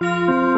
Música